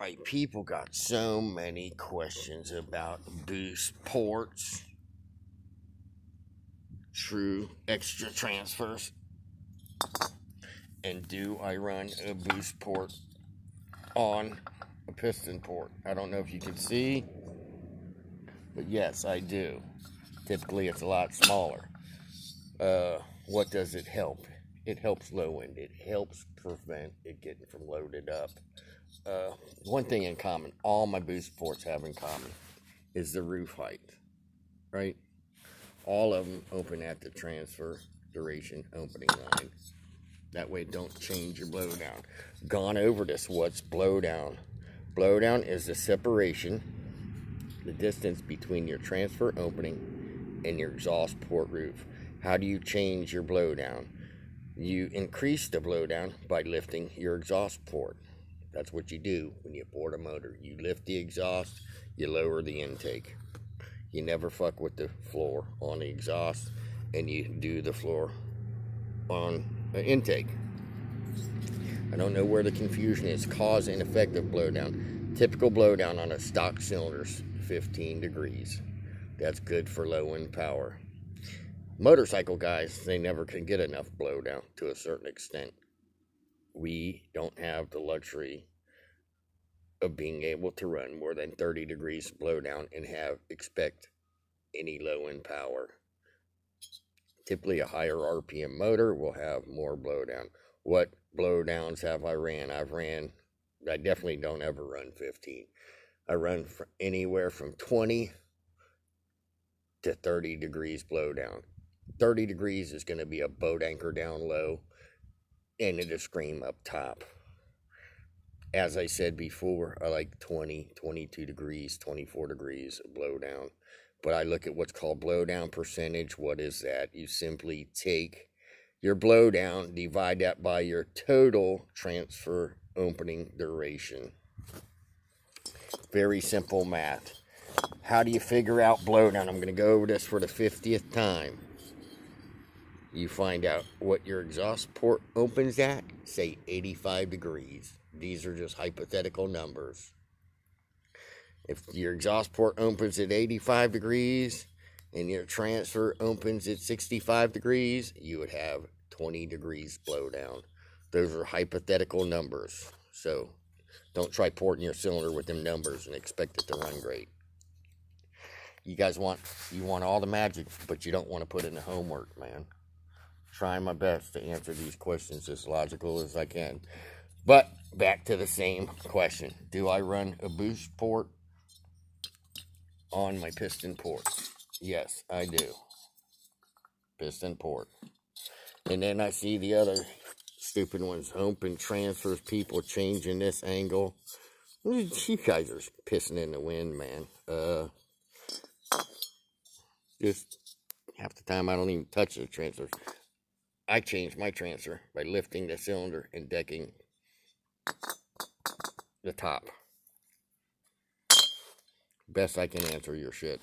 Right, people got so many questions about boost ports, true extra transfers, and do I run a boost port on a piston port? I don't know if you can see, but yes, I do. Typically, it's a lot smaller. Uh, what does it help? It helps low end. It helps prevent it getting from loaded up. Uh, one thing in common, all my boost ports have in common, is the roof height, right? All of them open at the transfer duration opening line. That way, don't change your blowdown. Gone over this. What's blowdown? Blowdown is the separation, the distance between your transfer opening and your exhaust port roof. How do you change your blowdown? You increase the blowdown by lifting your exhaust port. That's what you do when you board a motor. You lift the exhaust, you lower the intake. You never fuck with the floor on the exhaust, and you do the floor on the intake. I don't know where the confusion is. Cause and effect of blowdown. Typical blowdown on a stock cylinder is 15 degrees. That's good for low end power. Motorcycle guys, they never can get enough blowdown to a certain extent we don't have the luxury of being able to run more than 30 degrees blowdown and have expect any low end power. Typically, a higher RPM motor will have more blowdown. What blowdowns have I ran? I've ran, I definitely don't ever run 15. I run anywhere from 20 to 30 degrees blowdown. 30 degrees is going to be a boat anchor down low and it'll scream up top. As I said before, I like 20, 22 degrees, 24 degrees blow down. But I look at what's called blowdown percentage. What is that? You simply take your blowdown, divide that by your total transfer opening duration. Very simple math. How do you figure out blowdown? I'm going to go over this for the 50th time you find out what your exhaust port opens at, say 85 degrees. These are just hypothetical numbers. If your exhaust port opens at 85 degrees and your transfer opens at 65 degrees, you would have 20 degrees blowdown. Those are hypothetical numbers. So don't try porting your cylinder with them numbers and expect it to run great. You guys want you want all the magic, but you don't want to put in the homework, man trying my best to answer these questions as logical as I can. But back to the same question. Do I run a boost port on my piston port? Yes, I do. Piston port. And then I see the other stupid ones. Open transfers, people changing this angle. You guys are pissing in the wind, man. Uh, just half the time I don't even touch the transfers. I changed my transfer by lifting the cylinder and decking the top. Best I can answer your shit.